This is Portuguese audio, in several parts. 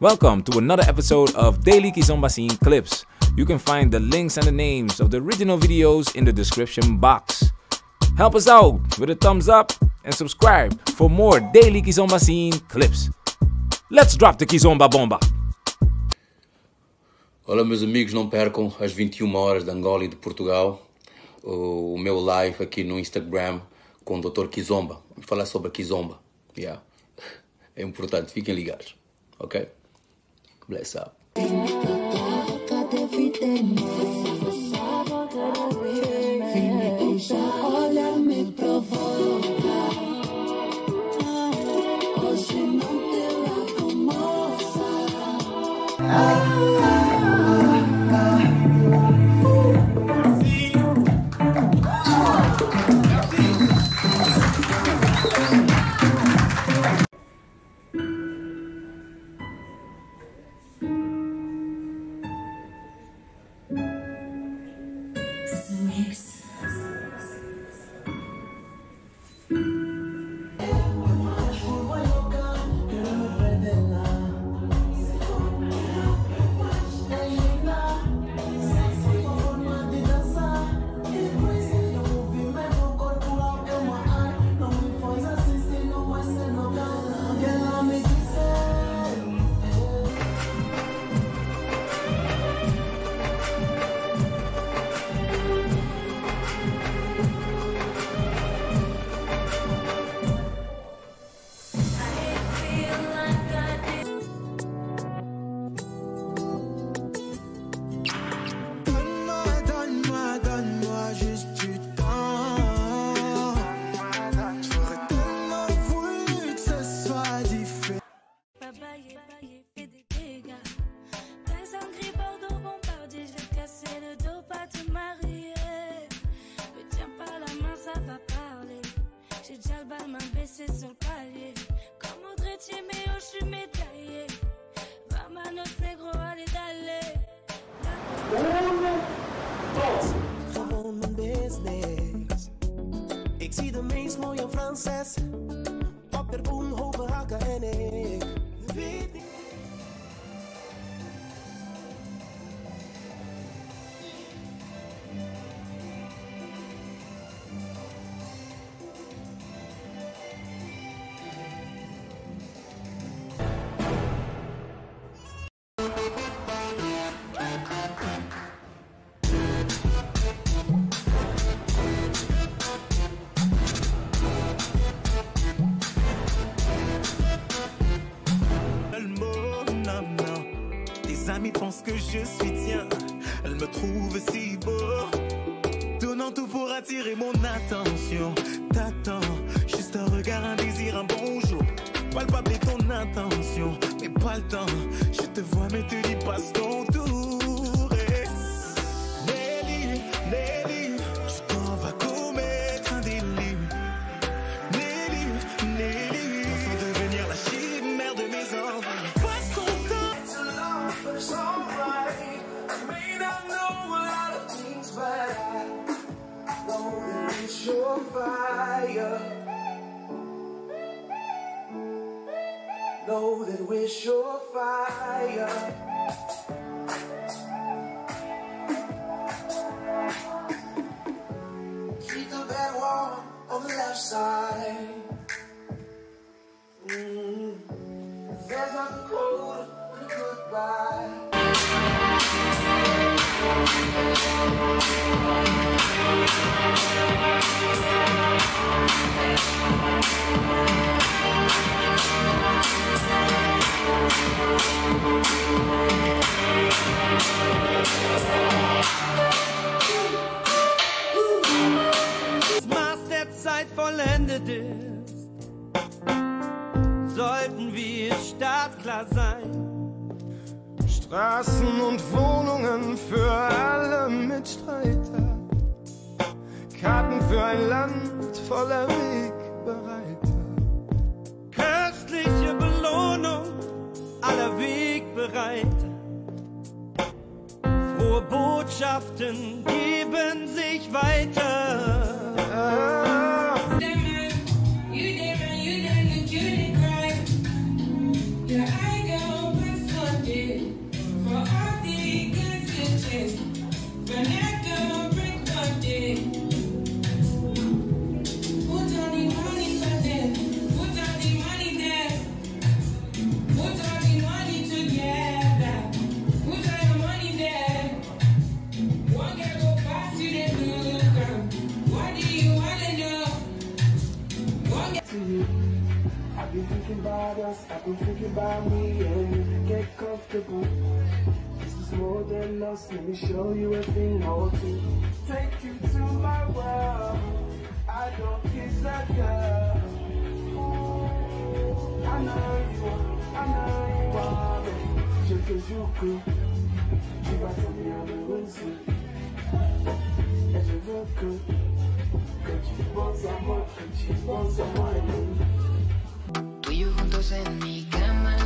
Welcome to another episode of Daily Kizomba Scene Clips. You can find the links and the names of the original videos in the description box. Help us out with a thumbs up and subscribe for more Daily Kizomba Scene Clips. Let's drop the Kizomba Bomba! Olá meus amigos, não percam às 21 horas de Angola e de Portugal o, meu live aqui no Instagram com o Dr. Kizomba. Vamos falar sobre Kizomba. Yeah. É importante, fiquem ligados. Ok? Bless up. Yeah. Amis pensent que je suis tien. Elle me trouve si beau. Donnant tout pour attirer mon attention. T'attends, juste un regard, un désir, un bonjour. Palpable est ton intention, mais pas le temps. Je te vois, mais te dis passe ton tour. Et Nelly, Nelly, Know that we're sure vollendet ist, sollten wir startklar sein. Straßen und Wohnungen für alle Mitstreiter. Karten für ein Land voller Wegbereiter. Köstliche Belohnung aller Wegbereiter. Frohe Botschaften geben sich weiter. Past, I've been thinking about me and get comfortable. This is more than lost, let me show you a thing or two. Take you to my world, I don't kiss a girl. I know you are, I know you are, mais je te jure que tu vas tomber amoureuse. Et je veux que, que tu penses Tú y yo juntos en mi cama,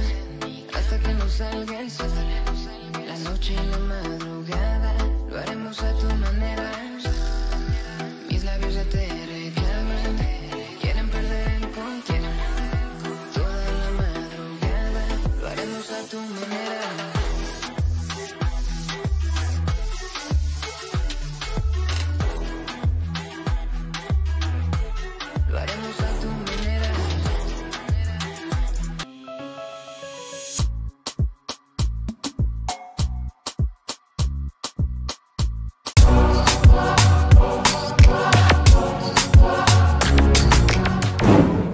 hasta que nos salga el sol. La noche y la madrugada, lo haremos a tu manera. Mis labios ya te reclaman, quieren perder el control. Toda la madrugada, lo haremos a tu manera.